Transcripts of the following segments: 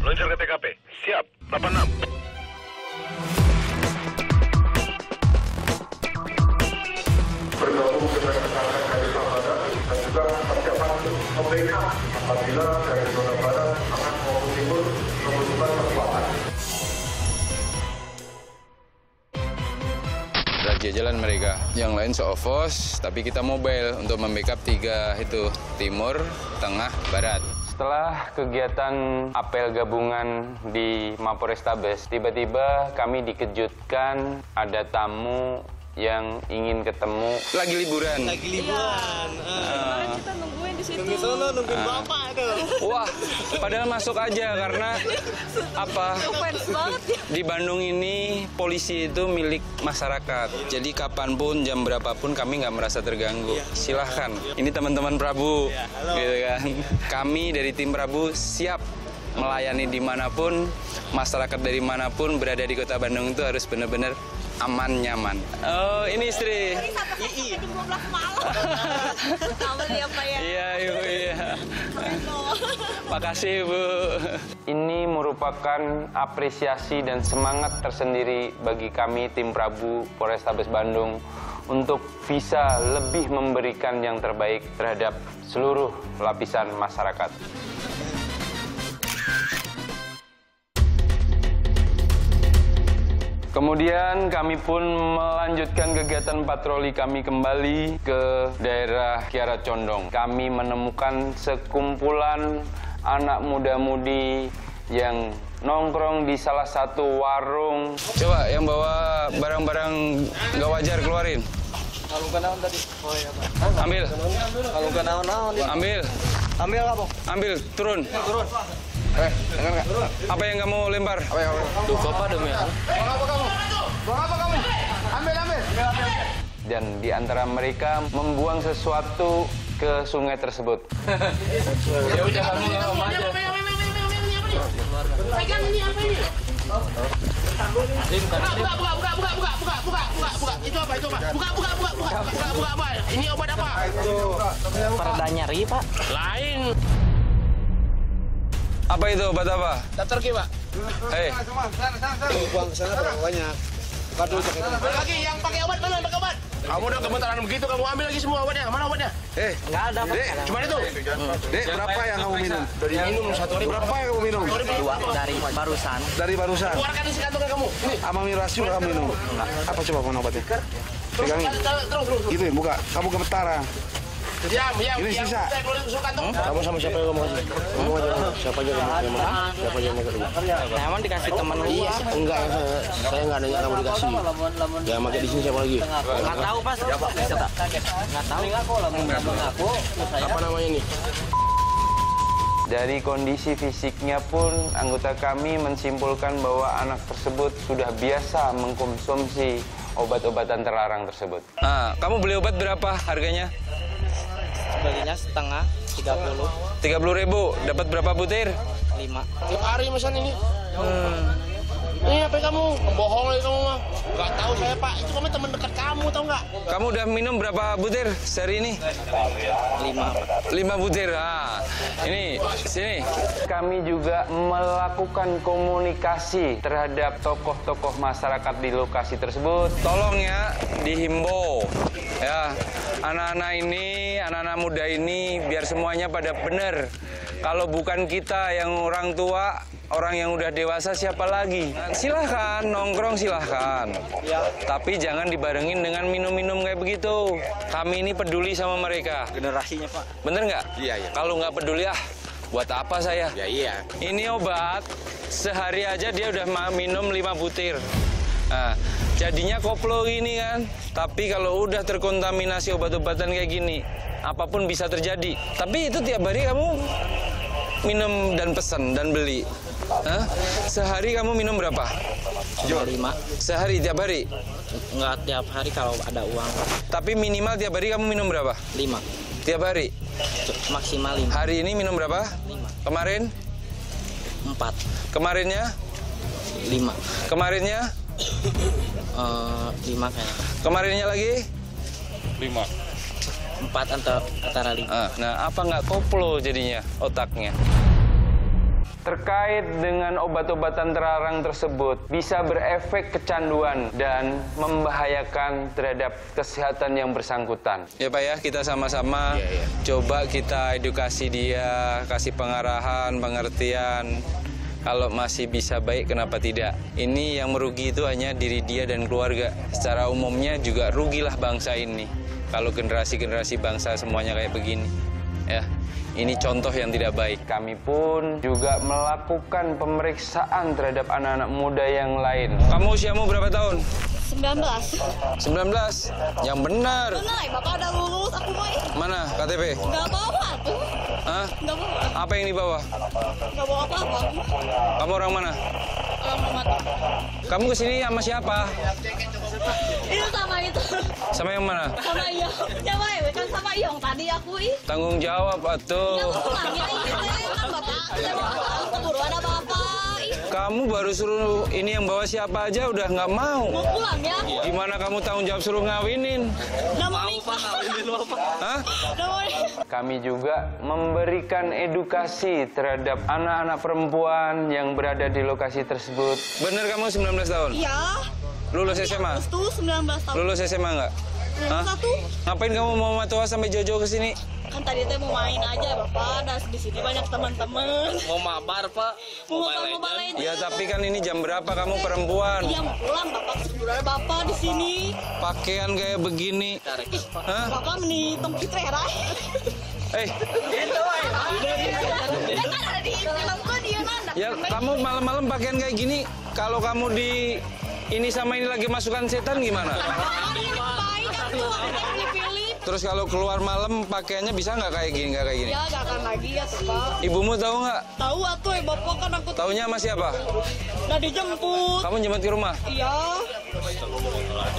Luncur ke TKP. Siap. 86. bergabung dengan rekan-rekan dari Sabada dan juga persiapan membackup apabila dari zona barat akan maupun timur membutuhkan kekuatan. Raja jalan mereka. Yang lain seovos, tapi kita mobile untuk membackup tiga itu timur, tengah, barat. Setelah kegiatan apel gabungan di Maporestabes, tiba-tiba kami dikejutkan ada tamu yang ingin ketemu lagi liburan. lagi liburan. Kemarin kita nungguin di situ. Nungguin sono, nungguin bapak tuh. Wah, padahal masuk aja karena apa? Fans banget ya. Di Bandung ini polisi itu milik masyarakat. Jadi kapan pun jam berapapun kami nggak merasa terganggu. Silahkan. Ini teman-teman Prabu, gitu kan. Kami dari tim Prabu siap melayani di mana pun, masyarakat dari mana pun berada di kota Bandung itu harus benar-benar aman nyaman. Oh ini istri. Ii. Jam 12 malam. Sama dia Pak ya. Iya ibu iya. Makasih Bu. Ini merupakan apresiasi dan semangat tersendiri bagi kami tim Prabu Polrestabes Bandung untuk bisa lebih memberikan yang terbaik terhadap seluruh lapisan masyarakat. Kemudian kami pun melanjutkan kegiatan patroli kami kembali ke daerah Kiara Condong. Kami menemukan sekumpulan anak muda-mudi yang nongkrong di salah satu warung. Coba yang bawa barang-barang nggak wajar keluarin. Kalau ke naon tadi? Oh iya, Pak. Ambil, naon-naon ambil, Ambil apa? ambil, turun. Turun. Eh, dengar nggak? Apa yang kamu lempar? Apa yang kamu? Tuh, apa demi ya? Dan di antara mereka membuang sesuatu ke sungai tersebut. Ya udah kamu ngomong aja. Pegang ini apa ini? Buka, buka, buka, buka, buka, buka, buka, buka, buka. Itu apa? Itu apa? Buka, buka, buka, buka, buka, buka apa? Ini obat apa? pereda nyari, Pak. Lain. Apa itu obat apa? Daftar ke, Pak. Hei, Buang ke sana berapa banyak? Itu. Lagi yang pakai obat mana? Pakai obat. Kamu udah kebentaran begitu, kamu ambil lagi semua obatnya. Mana obatnya? Eh, enggak ada, Pak. Cuma itu. Dek, berapa yang kamu minum? Dari minum satu ribu. Berapa yang kamu minum? Dua dari barusan. Dari barusan. Keluarkan isi kantongnya kamu. Ini. Amamirasul kamu minum. Apa coba mana obatnya? Pegangin. Terus, terus, terus, terus. Itu ya, buka. Kamu gemetaran. Diam, diam, Ini diam. sisa. Kamu sama siapa yang ngomong aja? Ngomong aja. Siapa aja yang ngomong? Siapa aja yang ngomong? Nah, emang dikasih teman lu. Iya, enggak. Saya, enggak nanya kamu dikasih. Ya, makanya di sini siapa lagi? Enggak tahu, Pas. Siapa? Enggak tahu. Apa namanya nih? dari kondisi fisiknya pun anggota kami menyimpulkan bahwa anak tersebut sudah biasa mengkonsumsi obat-obatan terlarang tersebut. Nah, kamu beli obat berapa harganya? Baginya setengah, 30, 30 ribu. Dapat berapa butir? 5. Tiap hari pesan ini. Ini apa kamu? Bohong lagi kamu mah. Gak tahu saya pak. Itu kami teman dekat kamu tahu nggak? Kamu udah minum berapa butir sehari ini? 5. 5 butir. Ah, ini sini. Kami juga melakukan komunikasi terhadap tokoh-tokoh masyarakat di lokasi tersebut. Tolong ya dihimbau ya anak-anak ini, anak-anak muda ini biar semuanya pada benar. Kalau bukan kita yang orang tua, orang yang udah dewasa siapa lagi? Silahkan nongkrong silahkan. Tapi jangan dibarengin dengan minum-minum kayak begitu. Kami ini peduli sama mereka. Generasinya, Pak. Bener nggak? Iya, iya. Kalau nggak peduli ah, buat apa saya? Ya iya. Ini obat, sehari aja dia udah minum 5 butir. Nah, jadinya koplo gini kan. Tapi kalau udah terkontaminasi obat-obatan kayak gini, apa pun bisa terjadi. Tapi itu tiap hari kamu minum dan pesan dan beli. Hah? Sehari kamu minum berapa? Cuma 5. Sehari tiap hari. Enggak tiap hari kalau ada uang. Tapi minimal tiap hari kamu minum berapa? 5. Tiap hari. Maksimal 5. Hari ini minum berapa? 5. Kemarin? 4. Kemarinnya? 5. Kemarinnya? Eh, 5 kayaknya. Kemarinnya lagi? 4 atau antara 5. Ah, nah, apa nggak koplo jadinya otaknya? terkait dengan obat-obatan terlarang tersebut bisa berefek kecanduan dan membahayakan terhadap kesehatan yang bersangkutan. Ya Pak ya, kita sama-sama coba kita edukasi dia, kasih pengarahan, pengertian. Kalau masih bisa baik, kenapa tidak? Ini yang merugi itu hanya diri dia dan keluarga. Secara umumnya juga rugilah bangsa ini. Kalau generasi-generasi bangsa semuanya kayak begini. Ya, ini contoh yang tidak baik. Kami pun juga melakukan pemeriksaan terhadap anak-anak muda yang lain. Kamu usiamu berapa tahun? 19. 19. Yang benar. Benar, ya, Bapak udah lulus, aku mau Mana KTP? nggak bawa tuh. Hah? Nggak bawa. Apa yang dibawa? Nggak bawa apa-apa. Kamu orang mana? Orang. Kamu ke sini sama siapa? Itu sama itu. Sama yang mana? Sama. Siapa ya? Kan sama Iyong tadi aku ih. Tanggung jawab Yang atuh. pulang ya ini kan Bapak. Bapak. Ih, Kamu baru suruh ini yang bawa siapa aja udah nggak mau. Mau pulang ya? Gimana kamu tanggung jawab suruh ngawinin? Udah mau nikah. Hah? Udah mau nikah. Kami juga memberikan edukasi terhadap anak-anak perempuan yang berada di lokasi tersebut. Bener kamu 19 tahun? Iya. Lulus SMA? Itu 19 tahun. Lulus SMA nggak? Hah? Satu. Ngapain kamu mau matua sampai jojo ke sini? Kan tadi teh mau main aja Bapak. Dan di sini banyak teman-teman. Mau mabar, Pak. Mau main Mobile Legends. Ya tapi kan ini jam berapa kamu perempuan? Iya mau pulang Bapak. Ada Bapak di sini. Pakaian kayak begini. Hah? Bapak meni tempat rera. Eh, Kan ada di film gua dia nanda. ya kamu malam-malam pakaian kayak gini, kalau kamu di ini sama ini lagi masukan setan gimana? Terus kalau keluar malam pakaiannya bisa nggak kayak gini, nggak kayak gini? Ya gak akan lagi ya tuh Pak. Ibumu tahu nggak? Tahu atuh ya Bapak kan aku Taunya sama siapa? udah dijemput. Kamu jemput ke rumah? Iya.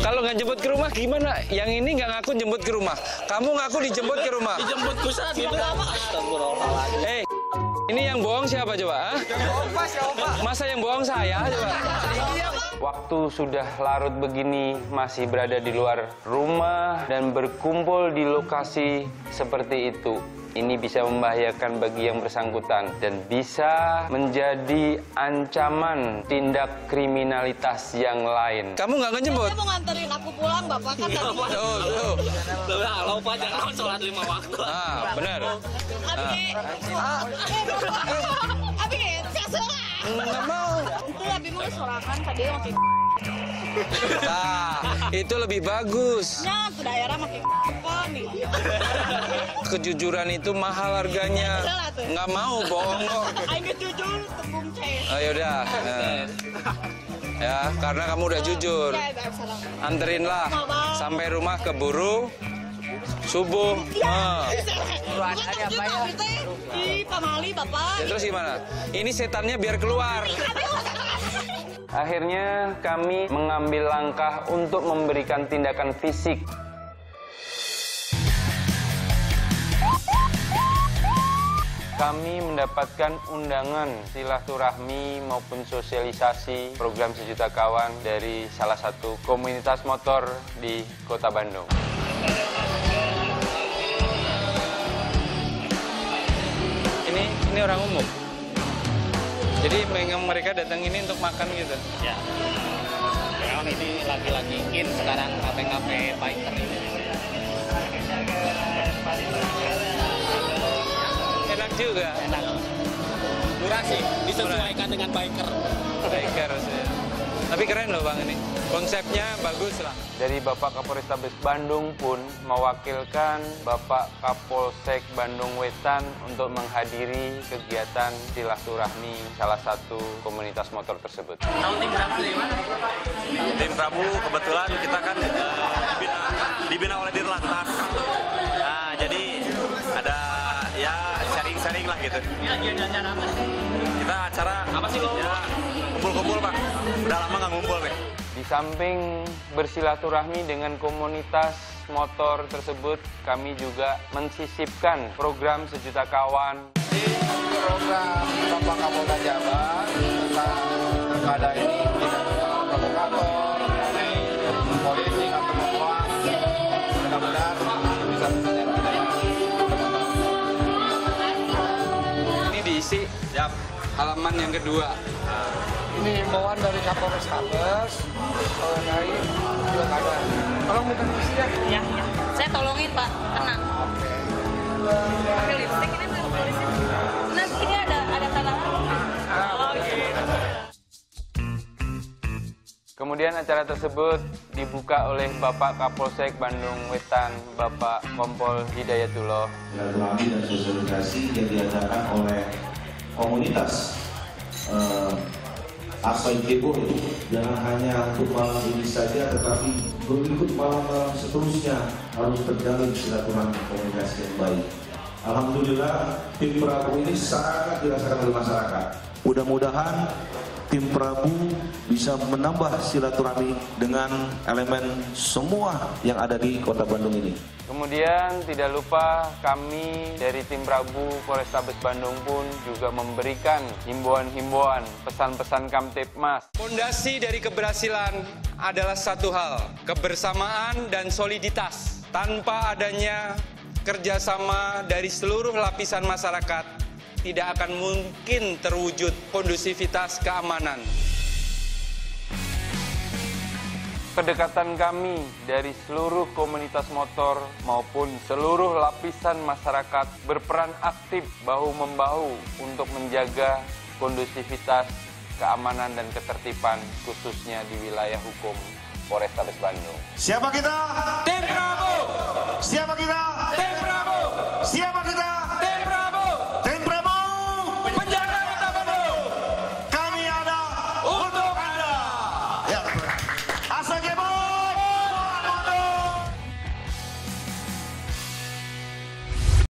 Kalau nggak jemput ke rumah gimana? Yang ini nggak ngaku jemput ke rumah. Kamu ngaku dijemput ke rumah. Jemput kusan gitu. Eh, ini yang bohong siapa coba? ah? Masa yang bohong saya coba? Waktu sudah larut begini masih berada di luar rumah dan berkumpul di lokasi seperti itu. Ini bisa membahayakan bagi yang bersangkutan dan bisa menjadi ancaman tindak kriminalitas yang lain. Kamu nggak ngejemput? Saya mau nganterin aku pulang Bapak kan tadi. Tuh, tuh. Halau, Pak. Jangan sholat lima waktu. Ah, benar. Abi. Abi, saya suara. Nggak mau. Itu Abi mau sorakan tadi makin Nah, itu lebih bagus. nya ke daerah makin nih. Kejujuran itu mahal harganya. Tuh. Nggak mau bohong kok. Ge jujur tembung cek. Ayo dah. Nah. Ya, karena kamu udah jujur. Ya, salam. Anterinlah sampai rumah keburu subuh. Nah. Bukan terjun Abi teh di Pamali Bapak. Ya, terus gimana? Ini setannya biar keluar. Akhirnya kami mengambil langkah untuk memberikan tindakan fisik Kami mendapatkan undangan silaturahmi maupun sosialisasi program Sejuta Kawan dari salah satu komunitas motor di Kota Bandung. Ini ini orang umum. Jadi mereka datang ini untuk makan gitu. Ya. Memang ini lagi-lagi in sekarang kafe-kafe biker ini. Juga. Enak. Murah sih, disesuaikan dengan biker. Biker sih. Tapi keren loh bang ini. Konsepnya bagus lah. Dari Bapak Kapolrestabes Bandung pun mewakilkan Bapak Kapolsek Bandung Wetan untuk menghadiri kegiatan silaturahmi salah satu komunitas motor tersebut. Tim Prabu kebetulan kita kan eh, dibina, dibina oleh Dirlantas. Sharing-sharing lah gitu. Kita acara apa sih lo? Ya, kumpul-kumpul pak. Udah lama nggak ngumpul nih. Di samping bersilaturahmi dengan komunitas motor tersebut, kami juga mensisipkan program Sejuta Kawan program Bapak Kapolda Jabar tentang pilkada ini tidak halaman yang kedua. Ini himbauan dari Kapolres Tabes mengenai pilkada. Tolong minta ya. Ya, ya. Saya tolongin Pak, tenang. Pakai lipstick ini tuh. Nah, ini ada ada tanda Oh, gitu. Kemudian acara tersebut dibuka oleh Bapak Kapolsek Bandung Wetan, Bapak Kompol Hidayatullah. silaturahmi dan sosialisasi yang diadakan oleh komunitas eh, Asoy Kebo itu jangan hanya untuk malam ini saja tetapi berikut malam-malam seterusnya harus terjalin silaturahmi komunikasi yang baik. Alhamdulillah tim Prabu ini sangat dirasakan oleh masyarakat. Mudah-mudahan tim Prabu bisa menambah silaturahmi dengan elemen semua yang ada di kota Bandung ini. Kemudian tidak lupa kami dari tim Prabu Polrestabes Bandung pun juga memberikan himbauan-himbauan, pesan-pesan Kamtipmas. Pondasi dari keberhasilan adalah satu hal, kebersamaan dan soliditas. Tanpa adanya kerjasama dari seluruh lapisan masyarakat, tidak akan mungkin terwujud kondusivitas keamanan. Kedekatan kami dari seluruh komunitas motor maupun seluruh lapisan masyarakat berperan aktif bahu-membahu untuk menjaga kondusivitas keamanan dan ketertiban khususnya di wilayah hukum Polrestabes Bandung. Siapa kita? Tim Prabu! Siapa kita? Tim